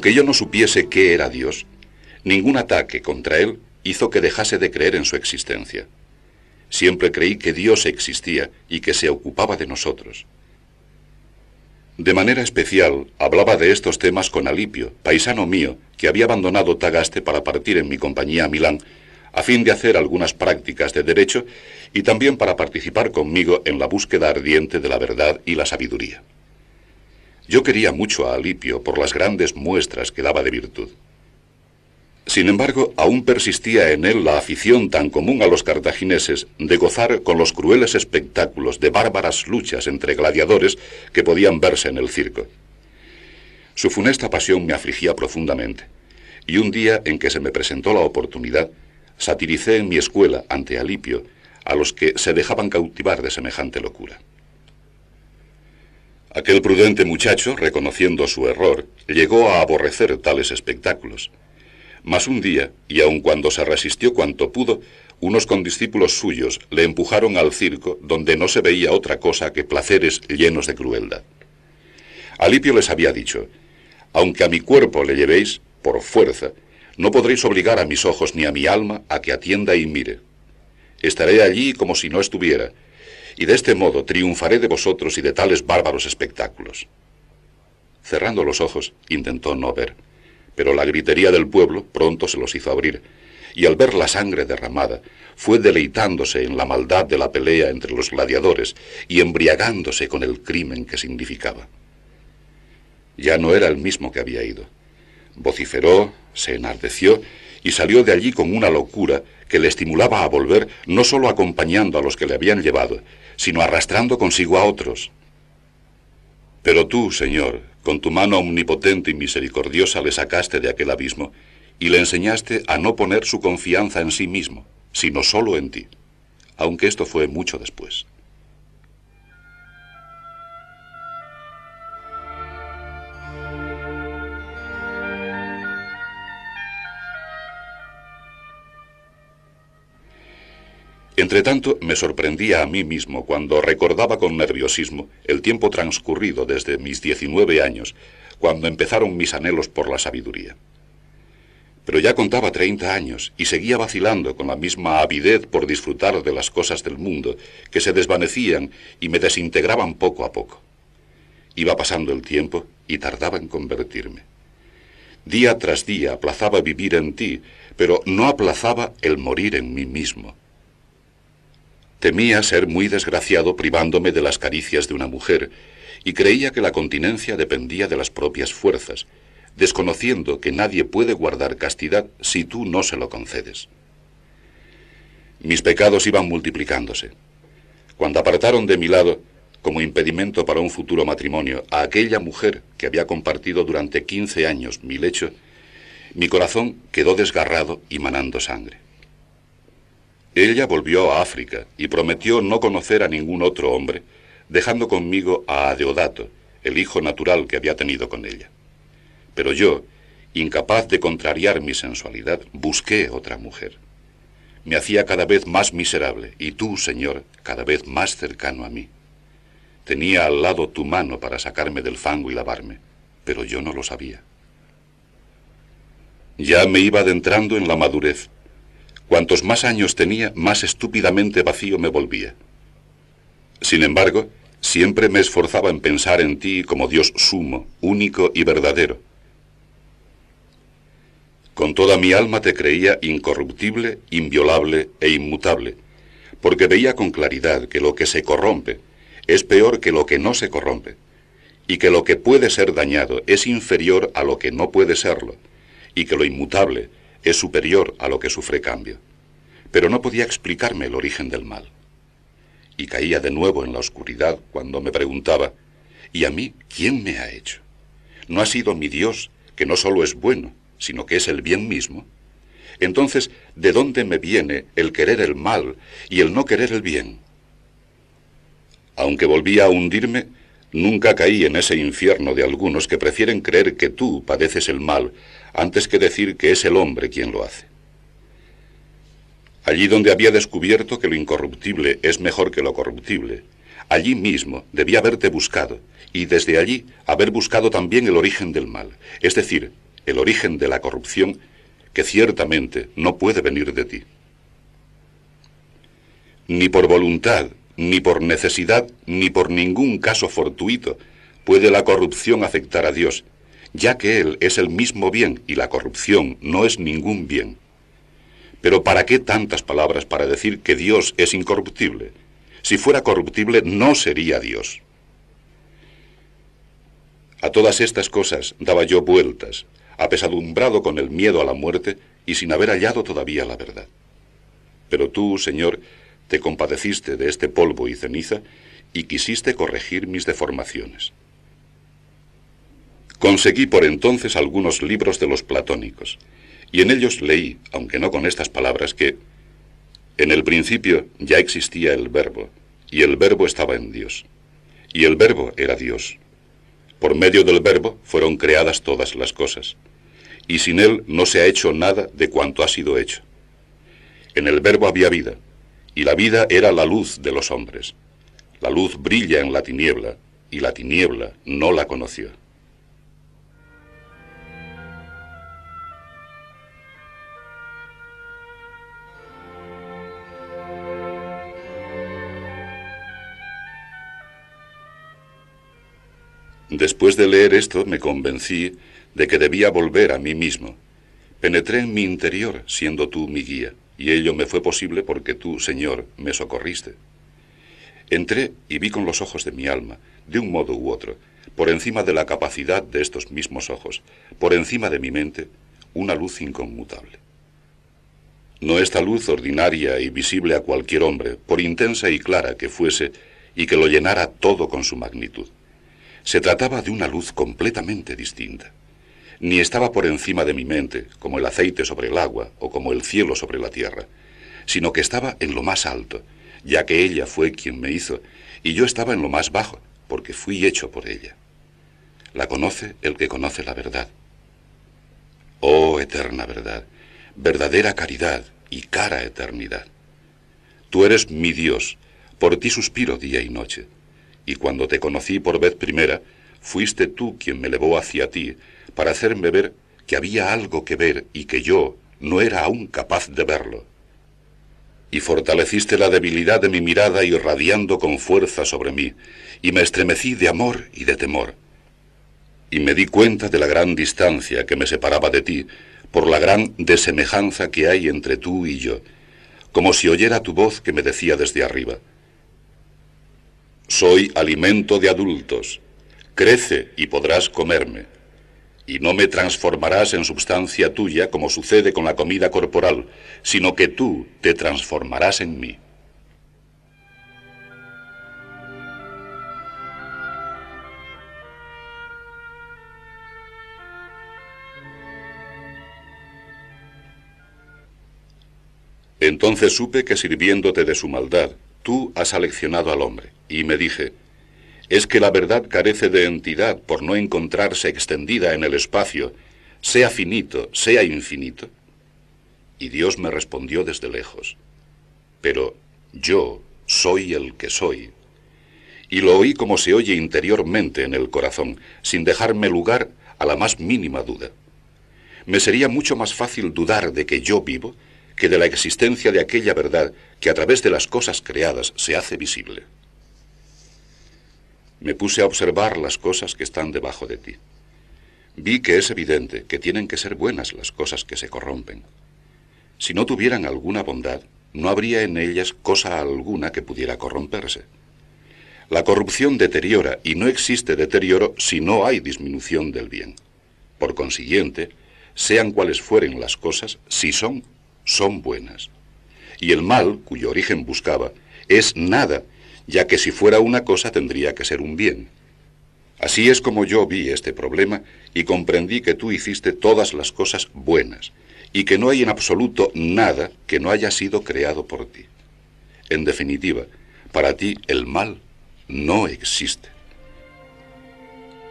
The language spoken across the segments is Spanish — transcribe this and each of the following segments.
Aunque yo no supiese qué era Dios, ningún ataque contra Él hizo que dejase de creer en su existencia. Siempre creí que Dios existía y que se ocupaba de nosotros. De manera especial, hablaba de estos temas con Alipio, paisano mío, que había abandonado Tagaste para partir en mi compañía a Milán, a fin de hacer algunas prácticas de derecho y también para participar conmigo en la búsqueda ardiente de la verdad y la sabiduría. Yo quería mucho a Alipio por las grandes muestras que daba de virtud. Sin embargo, aún persistía en él la afición tan común a los cartagineses de gozar con los crueles espectáculos de bárbaras luchas entre gladiadores que podían verse en el circo. Su funesta pasión me afligía profundamente, y un día en que se me presentó la oportunidad, satiricé en mi escuela ante Alipio a los que se dejaban cautivar de semejante locura. Aquel prudente muchacho, reconociendo su error, llegó a aborrecer tales espectáculos mas un día, y aun cuando se resistió cuanto pudo, unos condiscípulos suyos le empujaron al circo donde no se veía otra cosa que placeres llenos de crueldad. Alipio les había dicho, aunque a mi cuerpo le llevéis, por fuerza, no podréis obligar a mis ojos ni a mi alma a que atienda y mire. Estaré allí como si no estuviera, y de este modo triunfaré de vosotros y de tales bárbaros espectáculos. Cerrando los ojos, intentó no ver pero la gritería del pueblo pronto se los hizo abrir, y al ver la sangre derramada, fue deleitándose en la maldad de la pelea entre los gladiadores y embriagándose con el crimen que significaba. Ya no era el mismo que había ido. Vociferó, se enardeció y salió de allí con una locura que le estimulaba a volver no solo acompañando a los que le habían llevado, sino arrastrando consigo a otros. Pero tú, Señor, con tu mano omnipotente y misericordiosa le sacaste de aquel abismo y le enseñaste a no poner su confianza en sí mismo, sino solo en ti, aunque esto fue mucho después. Entretanto, me sorprendía a mí mismo cuando recordaba con nerviosismo el tiempo transcurrido desde mis 19 años, cuando empezaron mis anhelos por la sabiduría. Pero ya contaba 30 años y seguía vacilando con la misma avidez por disfrutar de las cosas del mundo, que se desvanecían y me desintegraban poco a poco. Iba pasando el tiempo y tardaba en convertirme. Día tras día aplazaba vivir en ti, pero no aplazaba el morir en mí mismo. Temía ser muy desgraciado privándome de las caricias de una mujer, y creía que la continencia dependía de las propias fuerzas, desconociendo que nadie puede guardar castidad si tú no se lo concedes. Mis pecados iban multiplicándose. Cuando apartaron de mi lado, como impedimento para un futuro matrimonio, a aquella mujer que había compartido durante quince años mi lecho, mi corazón quedó desgarrado y manando sangre. Ella volvió a África y prometió no conocer a ningún otro hombre, dejando conmigo a Adeodato, el hijo natural que había tenido con ella. Pero yo, incapaz de contrariar mi sensualidad, busqué otra mujer. Me hacía cada vez más miserable y tú, Señor, cada vez más cercano a mí. Tenía al lado tu mano para sacarme del fango y lavarme, pero yo no lo sabía. Ya me iba adentrando en la madurez Cuantos más años tenía, más estúpidamente vacío me volvía. Sin embargo, siempre me esforzaba en pensar en ti como Dios sumo, único y verdadero. Con toda mi alma te creía incorruptible, inviolable e inmutable, porque veía con claridad que lo que se corrompe es peor que lo que no se corrompe, y que lo que puede ser dañado es inferior a lo que no puede serlo, y que lo inmutable es superior a lo que sufre cambio. Pero no podía explicarme el origen del mal. Y caía de nuevo en la oscuridad cuando me preguntaba, ¿y a mí quién me ha hecho? ¿No ha sido mi Dios, que no solo es bueno, sino que es el bien mismo? Entonces, ¿de dónde me viene el querer el mal y el no querer el bien? Aunque volvía a hundirme, nunca caí en ese infierno de algunos que prefieren creer que tú padeces el mal antes que decir que es el hombre quien lo hace. Allí donde había descubierto que lo incorruptible es mejor que lo corruptible, allí mismo debía haberte buscado, y desde allí haber buscado también el origen del mal, es decir, el origen de la corrupción, que ciertamente no puede venir de ti. Ni por voluntad, ni por necesidad, ni por ningún caso fortuito puede la corrupción afectar a Dios, ya que Él es el mismo bien y la corrupción no es ningún bien. Pero ¿para qué tantas palabras para decir que Dios es incorruptible? Si fuera corruptible no sería Dios. A todas estas cosas daba yo vueltas, apesadumbrado con el miedo a la muerte y sin haber hallado todavía la verdad. Pero tú, Señor, te compadeciste de este polvo y ceniza y quisiste corregir mis deformaciones. Conseguí por entonces algunos libros de los platónicos, y en ellos leí, aunque no con estas palabras, que en el principio ya existía el verbo, y el verbo estaba en Dios, y el verbo era Dios. Por medio del verbo fueron creadas todas las cosas, y sin él no se ha hecho nada de cuanto ha sido hecho. En el verbo había vida, y la vida era la luz de los hombres. La luz brilla en la tiniebla, y la tiniebla no la conoció. Después de leer esto me convencí de que debía volver a mí mismo. Penetré en mi interior siendo tú mi guía, y ello me fue posible porque tú, Señor, me socorriste. Entré y vi con los ojos de mi alma, de un modo u otro, por encima de la capacidad de estos mismos ojos, por encima de mi mente, una luz inconmutable. No esta luz ordinaria y visible a cualquier hombre, por intensa y clara que fuese, y que lo llenara todo con su magnitud. Se trataba de una luz completamente distinta. Ni estaba por encima de mi mente, como el aceite sobre el agua o como el cielo sobre la tierra, sino que estaba en lo más alto, ya que ella fue quien me hizo, y yo estaba en lo más bajo, porque fui hecho por ella. La conoce el que conoce la verdad. Oh eterna verdad, verdadera caridad y cara eternidad. Tú eres mi Dios, por ti suspiro día y noche y cuando te conocí por vez primera, fuiste tú quien me levó hacia ti para hacerme ver que había algo que ver y que yo no era aún capaz de verlo. Y fortaleciste la debilidad de mi mirada irradiando con fuerza sobre mí, y me estremecí de amor y de temor. Y me di cuenta de la gran distancia que me separaba de ti, por la gran desemejanza que hay entre tú y yo, como si oyera tu voz que me decía desde arriba, soy alimento de adultos. Crece y podrás comerme. Y no me transformarás en substancia tuya como sucede con la comida corporal, sino que tú te transformarás en mí. Entonces supe que sirviéndote de su maldad, Tú has aleccionado al hombre. Y me dije, es que la verdad carece de entidad por no encontrarse extendida en el espacio, sea finito, sea infinito. Y Dios me respondió desde lejos, pero yo soy el que soy. Y lo oí como se oye interiormente en el corazón, sin dejarme lugar a la más mínima duda. Me sería mucho más fácil dudar de que yo vivo que de la existencia de aquella verdad que a través de las cosas creadas se hace visible. Me puse a observar las cosas que están debajo de ti. Vi que es evidente que tienen que ser buenas las cosas que se corrompen. Si no tuvieran alguna bondad, no habría en ellas cosa alguna que pudiera corromperse. La corrupción deteriora y no existe deterioro si no hay disminución del bien. Por consiguiente, sean cuales fueren las cosas, si son son buenas. Y el mal, cuyo origen buscaba, es nada, ya que si fuera una cosa tendría que ser un bien. Así es como yo vi este problema y comprendí que tú hiciste todas las cosas buenas y que no hay en absoluto nada que no haya sido creado por ti. En definitiva, para ti el mal no existe.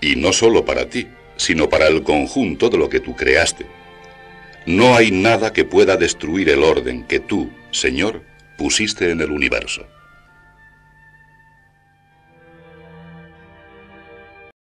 Y no solo para ti, sino para el conjunto de lo que tú creaste. No hay nada que pueda destruir el orden que tú, Señor, pusiste en el universo.